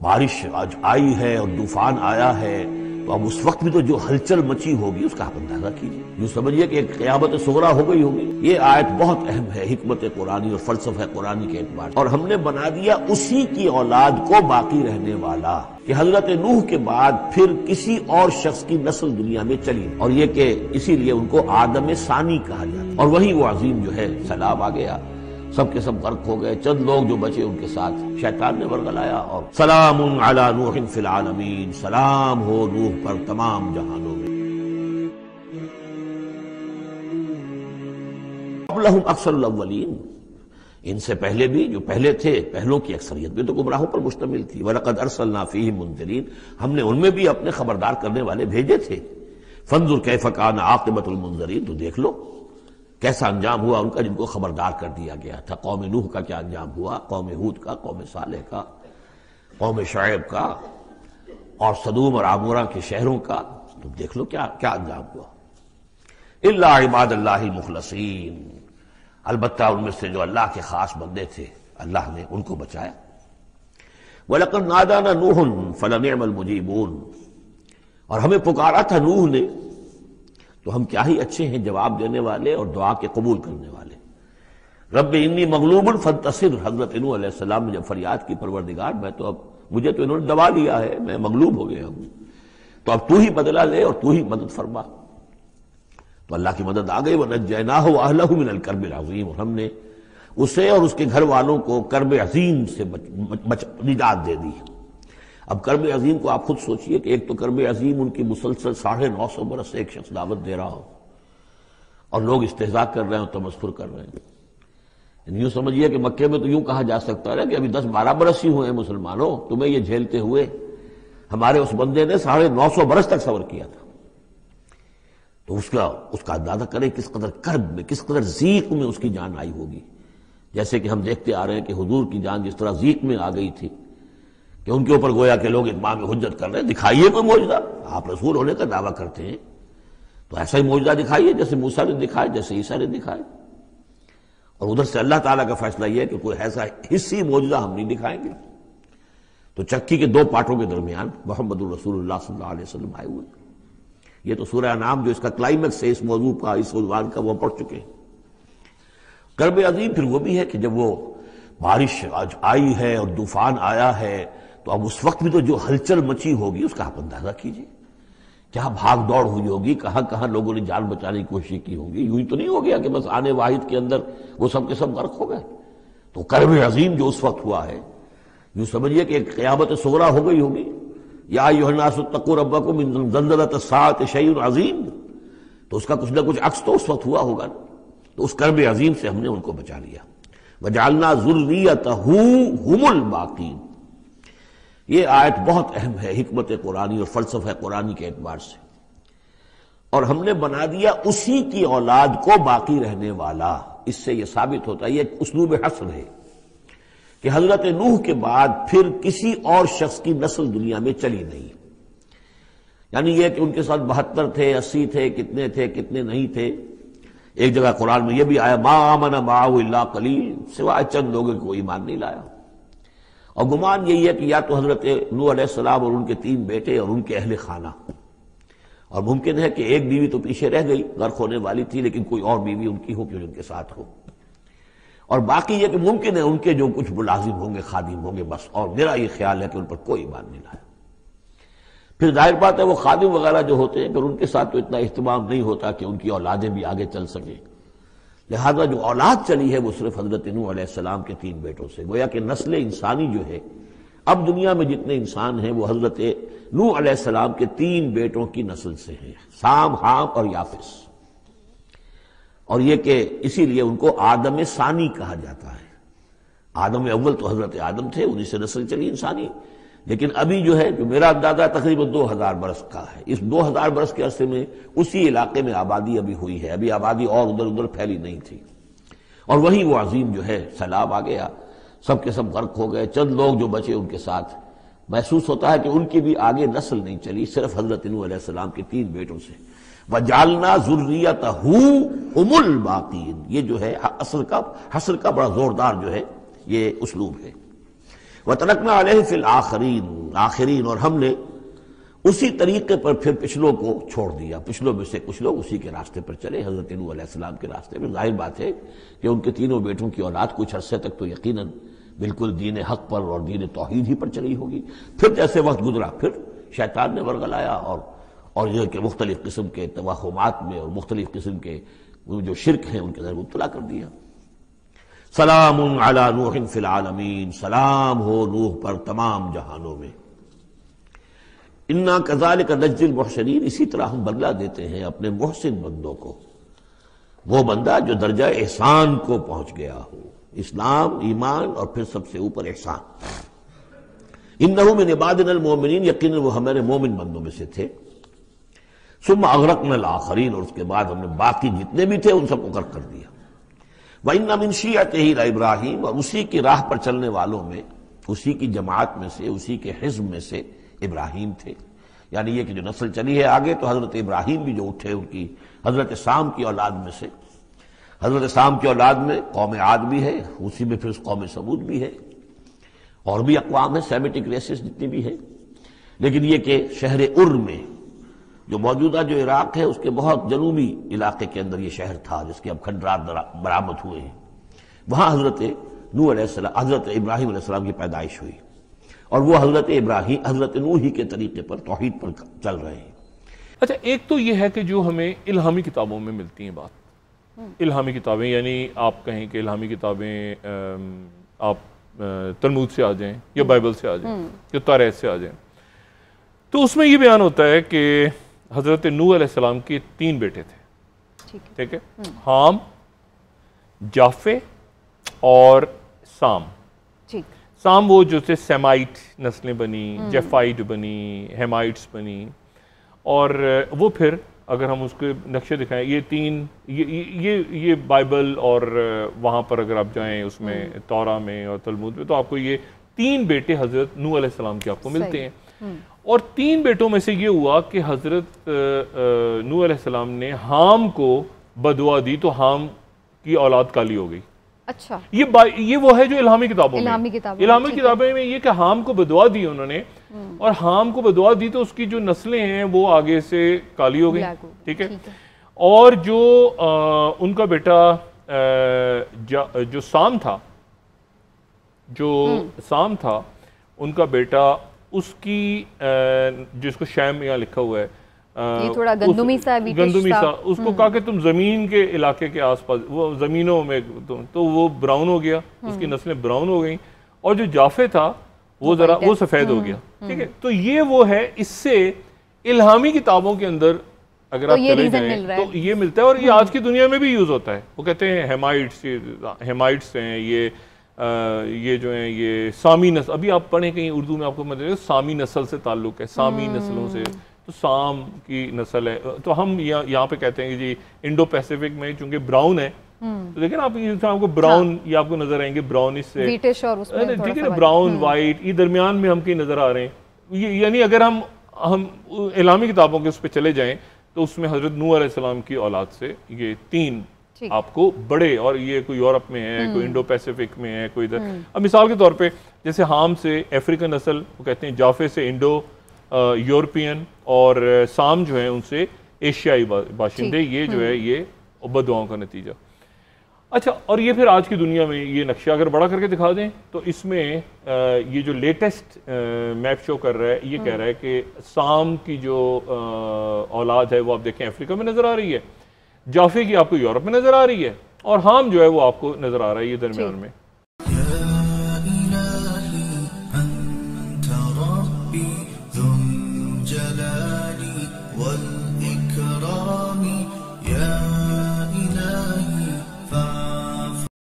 बारिश आज आई है और तूफ़ान आया है तो अब उस वक्त भी तो जो हलचल मची होगी, उसका आप अंदाज़ा कीजिए। जो समझिए कि एक क्यामत सोरा हो गई होगी। ये आयत बहुत अहम है, हिकमत कुरानी और फलसफा कुरानी के एतबार और हमने बना दिया उसी की औलाद को बाकी रहने वाला, कि हज़रत नूह के बाद फिर किसी और शख्स की नस्ल दुनिया में चली। और ये कि इसीलिए उनको आदम सानी कहा जाता और वही वो अजीम जो है, सैलाब आ गया। सबके सब गर्क हो गए, चंद लोग जो बचे उनके साथ। शैतान ने वर्गलाया और सलाम अला नूह फिलआलमीन सलाम हो नूह पर तमाम जहानों में। अक्सर इनसे पहले भी, जो पहले थे, पहलों की अक्सरियत भी तो गुमराहों पर मुश्तमिल थी। वरकद अरसल नाफी मुंतरीन हमने उनमें भी अपने खबरदार करने वाले भेजे थे। फंजुर कैफकान आकबतुल मुंजरीन तो देख लो। कैसा अंजाम हुआ उनका जिनको खबरदार कर दिया गया था। कौम नूह का क्या अंजाम हुआ? कौम हूद का, कौम साले का, कौम शायब का, और सदूम और आमूरा के शहरों का। तो देख लो क्या क्या अंजाम हुआ। इल्ला इबाद मुखलसीन। अलबत् उनमें से जो अल्लाह के खास बंदे थे, अल्लाह ने उनको बचाया। वलकर नादाना नूहन फलन मुजीबून। और हमें पुकारा था नूह ने तो हम क्या ही अच्छे हैं जवाब देने वाले और दुआ के कबूल करने वाले। रब इन्नी मगलूबन फंतसिर, हज़रत सलाम ने जब फरियाद की, परवरदिगार, मैं तो अब, मुझे तो इन्होंने दबा लिया है, मैं मगलूब हो गया हूँ। तो अब तू ही बदला ले और तू ही मदद फरमा। तो अल्लाह की मदद आ गई वह नजैना हो मिनल करब अजीम, और हमने उसे और उसके घर वालों को करब अजीम से निजात दे दी। अब कर्ब अजीम को आप खुद सोचिए कि एक तो कर्ब अजीम उनकी मुसलसल साढ़े नौ सौ बरस से एक शख्स दावत दे रहा हो, और लोग इस्तेजा कर रहे हो तमस्फुर कर रहे हैं। यूँ समझिए कि मक्के में तो यूँ कहा जा सकता है कि अभी दस बारह बरस ही हुए हैं मुसलमानों, तुम्हें ये झेलते हुए हमारे उस बंदे ने साढ़े नौ सौ बरस तक सबर किया था। तो उसका उसका अंदाज़ा करें किस कदर कर्ब में, किस कदर जीक में उसकी जान आई होगी। जैसे कि हम देखते आ रहे हैं कि हजूर की जान जिस तरह जीक में आ गई थी कि उनके ऊपर गोया के लोग इतमाम हुज्जत कर रहे हैं, दिखाइए कोई मौजदा। आप रसूल होने का दावा करते हैं। तो ऐसा ही मौजदा दिखाइए, जैसे मूसा ने दिखाए जैसे ईसा ने दिखाए और उधर से अल्लाह ताला का फैसला यह है कि कोई ऐसा हिस्सी मौजदा हम नहीं दिखाएँगे। तो चक्की के दो पार्टों के दरमियान मोहम्मद अलैहि वसल्लम आए हुए। ये तो सूर्य नाम जो इसका क्लाइमेक्स है, इस मौजू का, इस उजवान का, वो पढ़ चुके हैं। कर्ब अजीम फिर वो भी है कि जब वो बारिश आज आई है और तूफ़ान आया है तो अब उस वक्त भी तो जो हलचल मची होगी, उसका आप अंदाज़ा कीजिए। क्या भाग दौड़ हुई होगी? कहाँ कहाँ लोगों ने जान बचाने की कोशिश की होगी? यूँ ही तो नहीं हो गया कि बस आने वाहिद के अंदर वो सब के सब गर्क हो गए? तो कर्म अजीम जो उस वक्त हुआ है, यूँ समझिए कि एक क्यामत सोरा हो गई होगी। या योहनासतकुर अब्बा को सात अजीम। तो उसका कुछ ना कुछ अक्स तो उस वक्त हुआ होगा। तो उस कर्म अजीम से हमने उनको बचा लिया। वजालना जुर्रियत हुमुल बाकी ये आयत बहुत अहम है, हिकमत कुरानी और फलसफा कुरानी के एतबार से। और हमने बना दिया उसी की औलाद को बाकी रहने वाला। इससे यह साबित होता है यह उसलूब हसर है कि हज़रत नूह के बाद फिर किसी और शख्स की नस्ल दुनिया में चली नहीं। यानी यह कि उनके साथ बहत्तर थे, अस्सी थे, कितने थे, कितने नहीं थे। एक जगह कुरान में यह भी आया मामन माउल्ला कलील सिवाय चंद लोगों को ईमान नहीं लाया। और गुमान यही है कि या तो हज़रत नू सलाम और उनके तीन बेटे और उनके अहल खाना। और मुमकिन है कि एक बीवी तो पीछे रह गई, गर्क होने वाली थी, लेकिन कोई और बीवी उनकी हो कि उनके साथ हो। और बाकी यह कि मुमकिन है उनके जो कुछ मुलाजिम होंगे, खादिम होंगे, बस और मेरा ये ख्याल है कि उन पर कोई ईमान नहीं लाया। फिर ज़ाहिर बात है वो खादिम वगैरह जो होते हैं, फिर उनके साथ तो इतना इस्तेमाल नहीं होता कि उनकी औलादें भी आगे चल सकें। लिहाजा जो औलाद चली है, वो सिर्फ़ हज़रत नूसम के तीन बेटों से। गोया कि नस्ल इंसानी जो है, अब दुनिया में जितने इंसान हैं, वो हज़रत नू सलाम के तीन बेटों की नस्ल से हैं, साम, हाम और याफिस। और ये कि इसीलिए उनको आदम सानी कहा जाता है। आदम अव्वल तो हज़रत आदम थे, उन्हीं से नस्ल चली इंसानी। लेकिन अभी जो है, जो मेरा अंदाज़ा तकरीबन दो हज़ार बरस का है। इस दो हज़ार बरस के अरसे में उसी इलाके में आबादी अभी हुई है। अभी आबादी और उधर उधर फैली नहीं थी। और वही वो अजीम जो है, सैलाब आ गया। सबके सब गर्क हो गए। चंद लोग जो बचे उनके साथ। महसूस होता है कि उनकी भी आगे नस्ल नहीं चली, सिर्फ़ हज़रत सलाम के तीन बेटों से। वह जालना जुर्रियत उमुल बाकीन। ये जो है असर का हसर का बड़ा जोरदार जो है, ये उसलूब है। व तरकना फिल आखरीन आखरीन, और हमने उसी तरीके पर फिर पिछलों को छोड़ दिया। पिछलों में से कुछ लोग उसी के रास्ते पर चले, हज़रत नूसलाम के रास्ते में। ज़ाहिर बात है कि उनके तीनों बेटों की औलाद कुछ अरसे तक तो यकीनन बिल्कुल दीन हक पर और दीन तोहहीद ही पर चली होगी। फिर जैसे वक्त गुजरा, फिर शैतान ने वर्गलाया और और यह कि मुख्तलिफ़ किस्म के तवाहमात में और मुख्तलिफ़ किस्म के जो शिरक हैं उनके अंदर मुबतला कर दिया। सलाम अला नूह फिलआलमीन सलाम हो नूह पर तमाम जहानों में। इन्ना कजाल का नजल मोहसरीन इसी तरह हम बदला देते हैं अपने मोहसिन बंदों को। वो बंदा जो दर्जा एहसान को पहुँच गया हो। इस्लाम, ईमान और फिर सबसे ऊपर एहसान। इन नहू में निबादन मोमिन यकीन वो हमारे मोमिन बंदों में से थे। सुम अगरक नल आखरीन, और उसके बाद हमने बाकी जितने भी थे, उन सबको गर्क कर दिया। वह नमिनशियत ही इब्राहिम, और उसी की राह पर चलने वालों में, उसी की जमात में से, उसी के हिज्म में से इब्राहिम थे। यानी ये कि जो नस्ल चली है आगे तो हज़रत इब्राहिम भी जो उठे उनकी, हज़रत शाम की औलाद में से। हज़रत शाम की औलाद में कौम आद भी है, उसी में फिर कौम सबूत भी है। और भी अकवाम है, सेमेटिक रेसिस जितनी भी है। लेकिन ये कि शहर उर्र में जो मौजूदा जो इराक है उसके बहुत जनूबी इलाके के अंदर ये शहर था जिसके अब खंडरात बरामद हुए हैं। वहाँ हज़रत नू हज़रत इब्राहिम की पैदाइश हुई। और वो हज़रत इब्राहिम हज़रत नू ही के तरीके पर तोहहीद पर चल रहे हैं। अच्छा एक तो ये है कि जो हमें इल्हामी किताबों में मिलती हैं बात। हम्म। इल्हामी किताबें यानी आप कहें कि इल्हामी किताबें आप तरमूद से आ जाएँ या बाइबल से आ जाएँ हम्म। या तारैत से आ जाएँ। तो उसमें ये बयान होता है कि हज़रत नू सलाम के तीन बेटे थे ठीक है हम्म। हाम जाफे और साम ठीक साम वो जो थे सेमाइट नस्लें बनी जेफाइट हम्म। बनी हेमाइट्स बनी और वो फिर अगर हम उसके नक्शे दिखाएँ ये तीन ये ये ये बाइबल और वहाँ पर अगर आप जाएँ उसमें हम्म। तौरा में और तलमुद में तो आपको ये तीन बेटे हज़रत नू सलाम के आपको मिलते हैं। और तीन बेटों में से ये हुआ कि हज़रत नू सलाम ने हाम को बदुआ दी तो हाम की औलाद काली हो गई। अच्छा। ये ये वो है जो इलामी किताबों इलामी किताबें इलामी किताबें में ये कि हाम को बदवा दी उन्होंने हम्म। और हाम को बदवा दी तो उसकी जो नस्लें हैं वो आगे से काली हो गई ठीक है? और जो आ, उनका बेटा आ, जो साम था जो हम्म। साम था उनका बेटा उसकी जिसको शैम यहाँ लिखा हुआ है ये थोड़ा गंदुमी सा गंदुमी सा उसको हम्म। कहा कि तुम ज़मीन के इलाके के आसपास वो जमीनों में तो, तो वो ब्राउन हो गया हम्म। उसकी नस्लें ब्राउन हो गई और जो जाफे था वो जरा वो सफ़ेद हो हम्म, गया ठीक है? तो ये वो है इससे इल्हामी किताबों के अंदर अगर तो आप चले जाएँ तो ये मिलता है और ये आज की दुनिया में भी यूज़ होता है। वो कहते हैं हेमाइट्स हेमाइट्स हैं ये ये जो है ये सामी नस्ल अभी आप पढ़े कहीं उर्दू में आपको मतलब सामी नस्ल से ताल्लुक है सामी नस्लों से तो साम की नस्ल है। तो हम यहाँ यहाँ पे कहते हैं कि जी इंडो पैसिफिक में चूँकि ब्राउन है हम्म। तो देखिए आप आपको ब्राउन हाँ। ये आपको नज़र आएँगे ब्राउन इससे ठीक है ना ब्राउन वाइट ये दरमियान में हम कहीं नज़र आ रहे हैं। ये यानी अगर हम हम इलामी किताबों के उस पर चले जाएँ तो उसमें हज़रत नू आसमाम की औलाद से ये तीन आपको बड़े और ये कोई यूरोप में है कोई इंडो हम्म। पैसिफिक में है कोई इधर हम्म। अब मिसाल के तौर पे जैसे हाम से अफ्रीकन नस्ल वो कहते हैं जाफे से इंडो यूरोपियन और साम जो है उनसे एशियाई बाशिंदे ये जो है हम्म। ये बदुआओं का नतीजा अच्छा और ये फिर आज की दुनिया में ये नक्शा अगर बड़ा करके दिखा दें तो इसमें ये जो लेटेस्ट मैप शो कर रहा है ये कह रहा है कि साम की जो औलाद है वो आप देखें अफ्रीका में नज़र आ रही है जाफे की आपको यूरोप में नज़र आ रही है और हाम जो है वो आपको नज़र आ रहा है ये दरमियान में।